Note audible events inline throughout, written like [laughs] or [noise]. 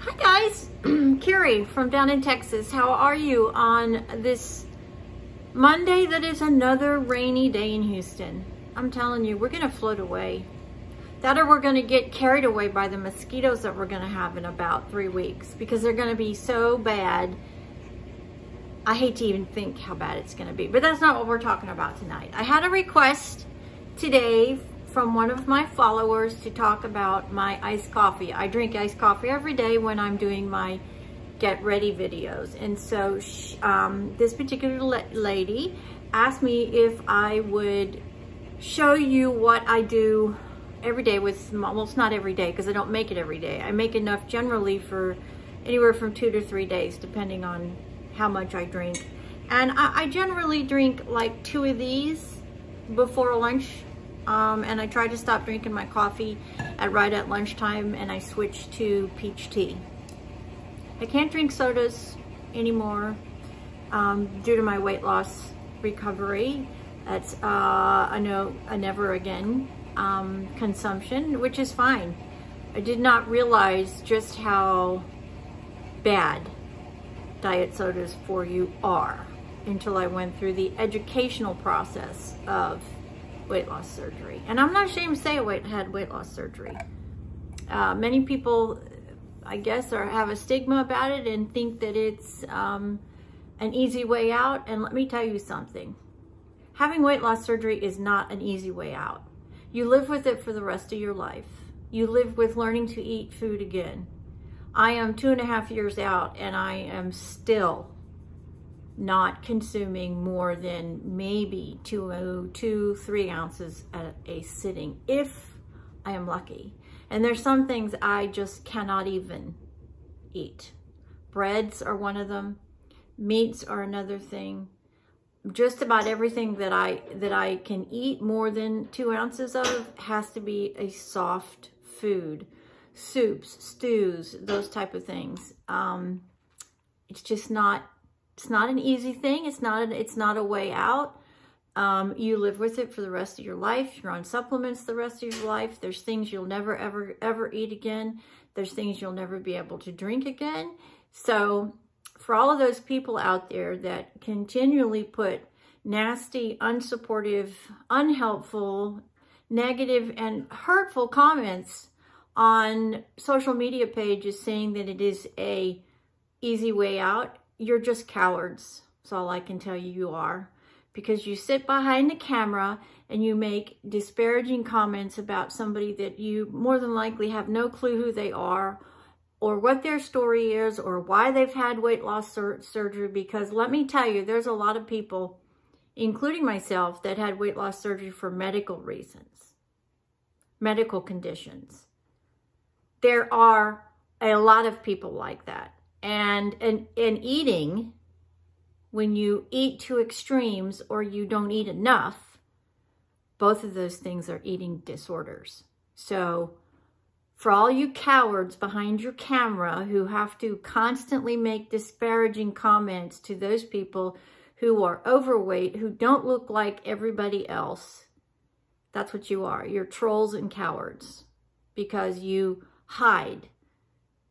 Hi guys, [clears throat] Carrie from down in Texas. How are you on this Monday that is another rainy day in Houston? I'm telling you, we're gonna float away. That or we're gonna get carried away by the mosquitoes that we're gonna have in about three weeks because they're gonna be so bad. I hate to even think how bad it's gonna be, but that's not what we're talking about tonight. I had a request today from one of my followers to talk about my iced coffee. I drink iced coffee every day when I'm doing my get ready videos. And so she, um, this particular lady asked me if I would show you what I do every day with, well, it's not every day because I don't make it every day. I make enough generally for anywhere from two to three days, depending on how much I drink. And I, I generally drink like two of these before lunch um, and I tried to stop drinking my coffee at right at lunchtime and I switched to peach tea. I can't drink sodas anymore um, due to my weight loss recovery. That's uh, a, no, a never again um, consumption, which is fine. I did not realize just how bad diet sodas for you are until I went through the educational process of weight loss surgery. And I'm not ashamed to say I had weight loss surgery. Uh, many people, I guess, are, have a stigma about it and think that it's um, an easy way out. And let me tell you something. Having weight loss surgery is not an easy way out. You live with it for the rest of your life. You live with learning to eat food again. I am two and a half years out and I am not consuming more than maybe two, two, three ounces at a sitting, if I am lucky. And there's some things I just cannot even eat. Breads are one of them. Meats are another thing. Just about everything that I that I can eat more than two ounces of has to be a soft food. Soups, stews, those type of things. Um, it's just not it's not an easy thing. It's not, an, it's not a way out. Um, you live with it for the rest of your life. You're on supplements the rest of your life. There's things you'll never, ever, ever eat again. There's things you'll never be able to drink again. So for all of those people out there that continually put nasty, unsupportive, unhelpful, negative, and hurtful comments on social media pages saying that it is a easy way out, you're just cowards. That's all I can tell you you are. Because you sit behind the camera and you make disparaging comments about somebody that you more than likely have no clue who they are or what their story is or why they've had weight loss sur surgery. Because let me tell you, there's a lot of people, including myself, that had weight loss surgery for medical reasons, medical conditions. There are a lot of people like that. And, and, and eating, when you eat to extremes or you don't eat enough, both of those things are eating disorders. So for all you cowards behind your camera who have to constantly make disparaging comments to those people who are overweight, who don't look like everybody else, that's what you are. You're trolls and cowards because you hide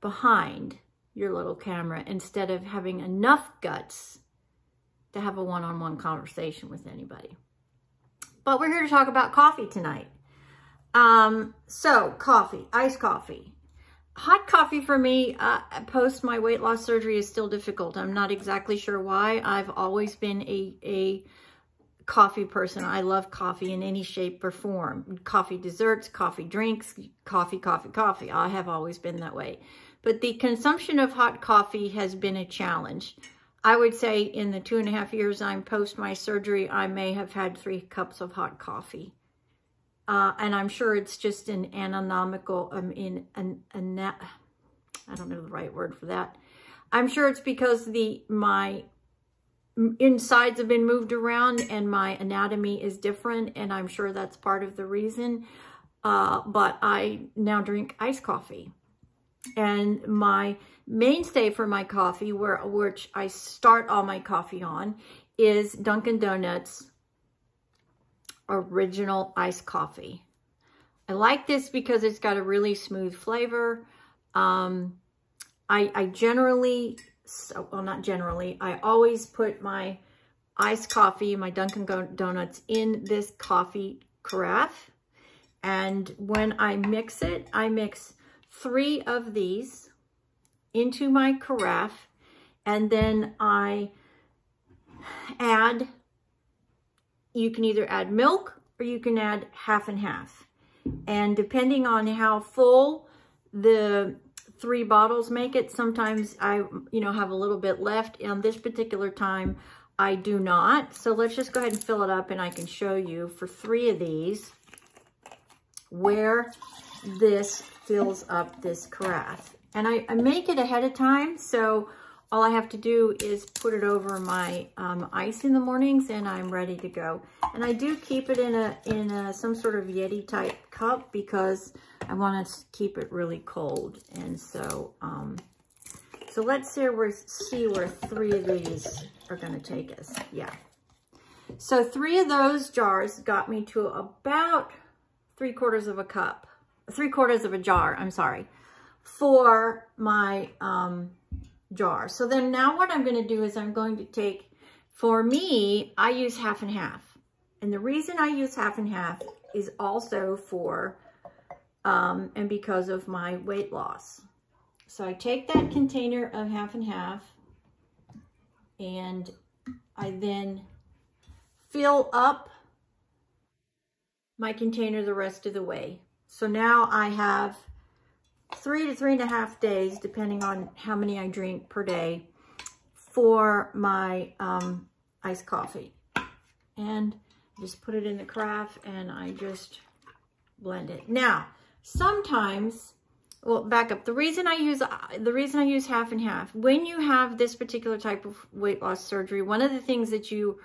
behind your little camera instead of having enough guts to have a one-on-one -on -one conversation with anybody. But we're here to talk about coffee tonight. Um, so coffee, iced coffee. Hot coffee for me, uh, post my weight loss surgery is still difficult. I'm not exactly sure why. I've always been a, a coffee person. I love coffee in any shape or form. Coffee desserts, coffee drinks, coffee, coffee, coffee. I have always been that way but the consumption of hot coffee has been a challenge. I would say in the two and a half years I'm post my surgery, I may have had three cups of hot coffee. Uh, and I'm sure it's just an anatomical, um, in an, an, I don't know the right word for that. I'm sure it's because the my insides have been moved around and my anatomy is different and I'm sure that's part of the reason. Uh, but I now drink iced coffee. And my mainstay for my coffee, where which I start all my coffee on, is Dunkin' Donuts Original Iced Coffee. I like this because it's got a really smooth flavor. Um, I, I generally, so, well, not generally, I always put my iced coffee, my Dunkin' Donuts in this coffee carafe. And when I mix it, I mix three of these into my carafe. And then I add, you can either add milk or you can add half and half. And depending on how full the three bottles make it, sometimes I, you know, have a little bit left. On this particular time, I do not. So let's just go ahead and fill it up and I can show you for three of these where this fills up this carafe. And I, I make it ahead of time, so all I have to do is put it over my um, ice in the mornings and I'm ready to go. And I do keep it in a in a, some sort of Yeti type cup because I want to keep it really cold. And so, um, so let's see where, see where three of these are going to take us. Yeah. So three of those jars got me to about three quarters of a cup, three quarters of a jar, I'm sorry, for my um, jar. So then now what I'm going to do is I'm going to take, for me, I use half and half. And the reason I use half and half is also for, um, and because of my weight loss. So I take that container of half and half and I then fill up my container the rest of the way. So now I have three to three and a half days, depending on how many I drink per day, for my um, iced coffee. And just put it in the carafe and I just blend it. Now, sometimes, well, back up. The reason I use the reason I use half and half, when you have this particular type of weight loss surgery, one of the things that your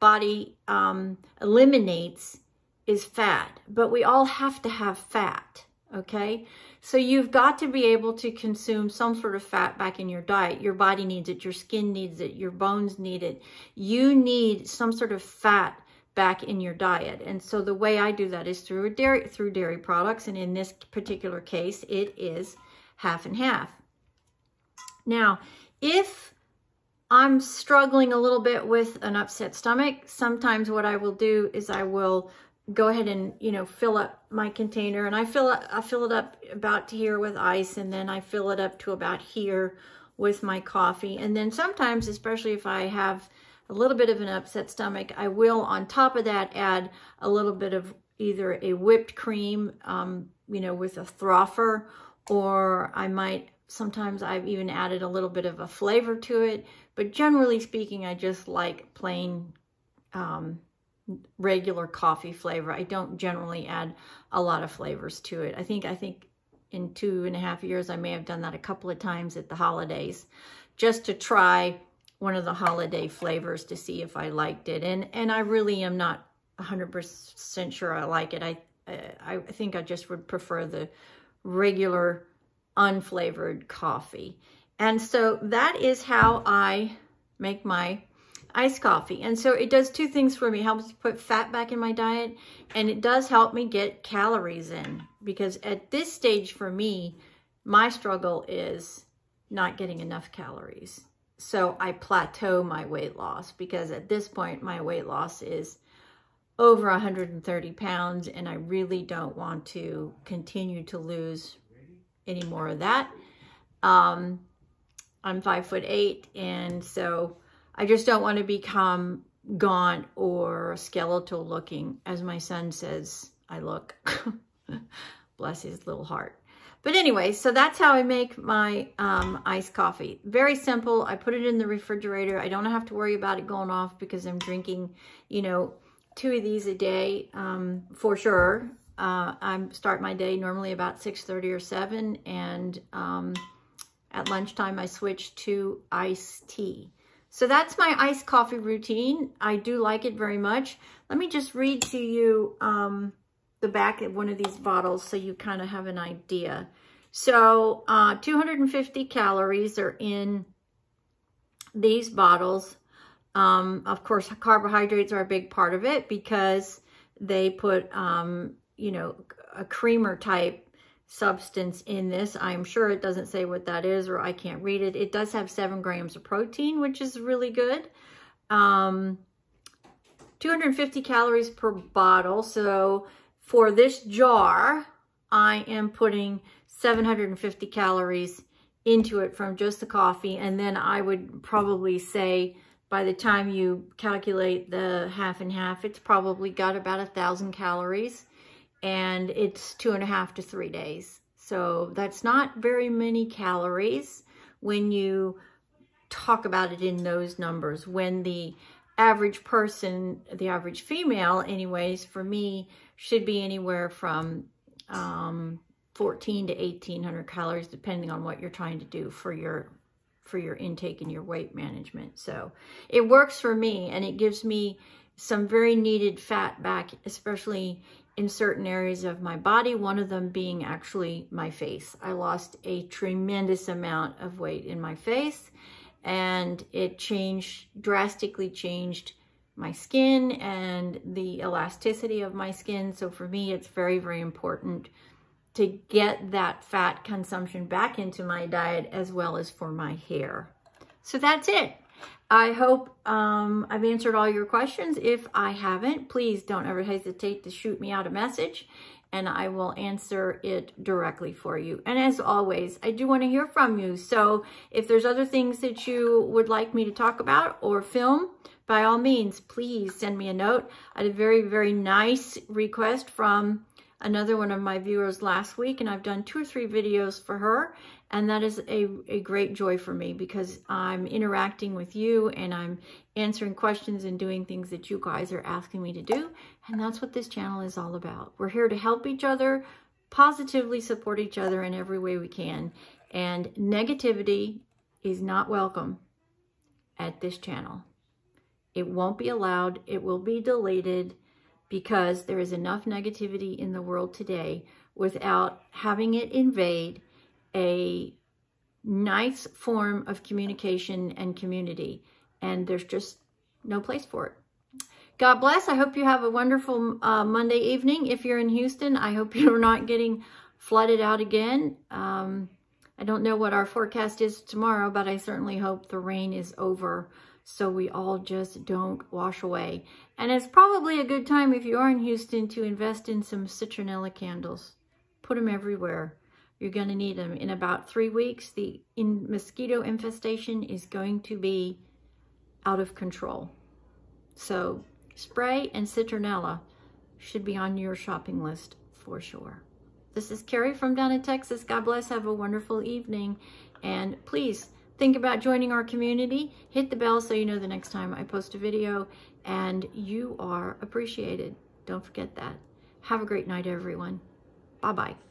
body um, eliminates is fat, but we all have to have fat, okay? So you've got to be able to consume some sort of fat back in your diet. Your body needs it, your skin needs it, your bones need it. You need some sort of fat back in your diet. And so the way I do that is through dairy through dairy products, and in this particular case, it is half and half. Now, if I'm struggling a little bit with an upset stomach, sometimes what I will do is I will go ahead and, you know, fill up my container and I fill it, I fill it up about here with ice and then I fill it up to about here with my coffee. And then sometimes, especially if I have a little bit of an upset stomach, I will on top of that add a little bit of either a whipped cream, um, you know, with a frother, or I might, sometimes I've even added a little bit of a flavor to it. But generally speaking, I just like plain um, regular coffee flavor. I don't generally add a lot of flavors to it. I think I think in two and a half years, I may have done that a couple of times at the holidays just to try one of the holiday flavors to see if I liked it. And, and I really am not 100% sure I like it. I, I think I just would prefer the regular unflavored coffee. And so that is how I make my iced coffee. And so it does two things for me. It helps put fat back in my diet and it does help me get calories in because at this stage for me, my struggle is not getting enough calories. So I plateau my weight loss because at this point, my weight loss is over 130 pounds and I really don't want to continue to lose any more of that. Um, I'm five foot eight and so I just don't want to become gaunt or skeletal looking, as my son says I look. [laughs] Bless his little heart. But anyway, so that's how I make my um, iced coffee. Very simple. I put it in the refrigerator. I don't have to worry about it going off because I'm drinking, you know, two of these a day um, for sure. Uh, I start my day normally about 6.30 or 7 and um, at lunchtime I switch to iced tea. So that's my iced coffee routine. I do like it very much. Let me just read to you um, the back of one of these bottles so you kind of have an idea. So uh, 250 calories are in these bottles. Um, of course, carbohydrates are a big part of it because they put, um, you know, a creamer type substance in this. I'm sure it doesn't say what that is or I can't read it. It does have seven grams of protein, which is really good. Um, 250 calories per bottle. So for this jar, I am putting 750 calories into it from just the coffee. And then I would probably say by the time you calculate the half and half, it's probably got about a thousand calories and it's two and a half to three days. So that's not very many calories when you talk about it in those numbers. When the average person, the average female anyways, for me, should be anywhere from um, 14 to 1800 calories, depending on what you're trying to do for your for your intake and your weight management. So it works for me and it gives me some very needed fat back, especially in certain areas of my body, one of them being actually my face. I lost a tremendous amount of weight in my face and it changed, drastically changed my skin and the elasticity of my skin. So for me, it's very, very important to get that fat consumption back into my diet as well as for my hair. So that's it. I hope um, I've answered all your questions. If I haven't, please don't ever hesitate to shoot me out a message and I will answer it directly for you. And as always, I do want to hear from you. So if there's other things that you would like me to talk about or film, by all means, please send me a note. I had a very, very nice request from another one of my viewers last week, and I've done two or three videos for her, and that is a, a great joy for me because I'm interacting with you and I'm answering questions and doing things that you guys are asking me to do, and that's what this channel is all about. We're here to help each other, positively support each other in every way we can, and negativity is not welcome at this channel. It won't be allowed. It will be deleted because there is enough negativity in the world today without having it invade a nice form of communication and community. And there's just no place for it. God bless. I hope you have a wonderful uh, Monday evening. If you're in Houston, I hope [laughs] you're not getting flooded out again. Um, I don't know what our forecast is tomorrow, but I certainly hope the rain is over so we all just don't wash away. And it's probably a good time if you are in Houston to invest in some citronella candles. Put them everywhere. You're going to need them. In about three weeks, the in mosquito infestation is going to be out of control. So spray and citronella should be on your shopping list for sure. This is Carrie from down in Texas. God bless. Have a wonderful evening. And please think about joining our community, hit the bell so you know the next time I post a video and you are appreciated. Don't forget that. Have a great night, everyone. Bye-bye.